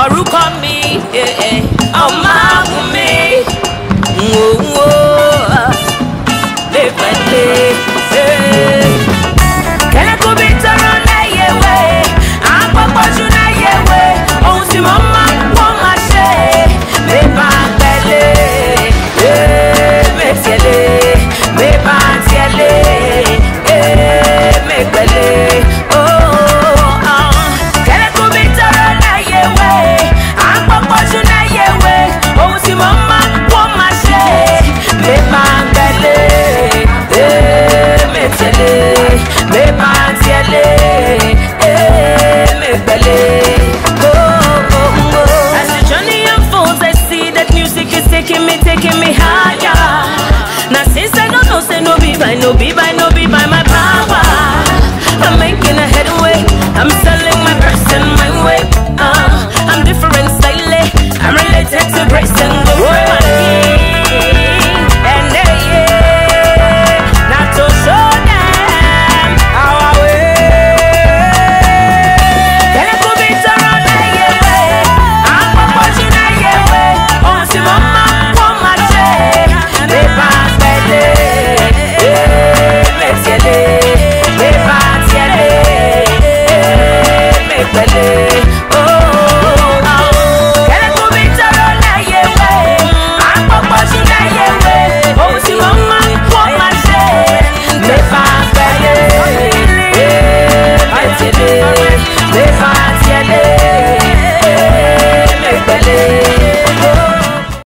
orúkọ mi eh, eh, ọmọ àgùn mi ń wò. Eh, eh, oh, oh, oh. As the journey unfolds, I see that music is taking me, taking me higher. Now since I don't know, say no be by, no be by, no be by.